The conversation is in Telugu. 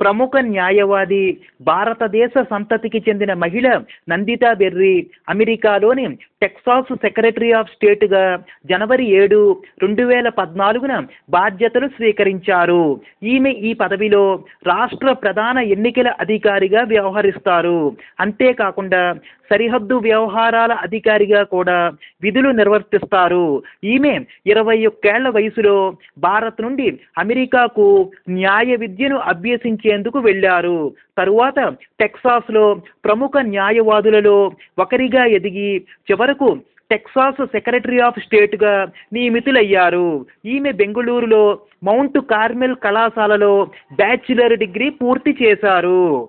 ప్రముఖ న్యాయవాది భారతదేశ సంతతికి చెందిన మహిళ నందితా బెర్రీ అమెరికాలోని టెక్సాస్ సెక్రటరీ ఆఫ్ స్టేట్గా జనవరి ఏడు రెండు వేల పద్నాలుగున బాధ్యతలు స్వీకరించారు. ఈమె ఈ పదవిలో రాష్ట్ర ప్రధాన ఎన్నికల అధికారిగా వ్యవహరిస్తారు. అంతేకాకుండా సరిహద్దు వ్యవహారాల అధికారిగా కూడా విధులు నిర్వర్తిస్తారు. ఈమె ఇరవై ఒక్కేళ్ళ వయసులో భారత్ నుండి అమెరికాకు న్యాయ విద్యను అభ్యసించేందుకు వెళ్ళారు. తరువాత టెక్సాస్లో ప్రముఖ న్యాయవాదులలో ఒకరిగా ఎదిగి చివరకు టెక్సాస్ సెక్రటరీ ఆఫ్ స్టేట్గా నియమితులయ్యారు. ఈమె బెంగళూరులో మౌంట్ కార్మెల్ కళాశాలలో బ్యాచిలర్ డిగ్రీ పూర్తి చేశారు.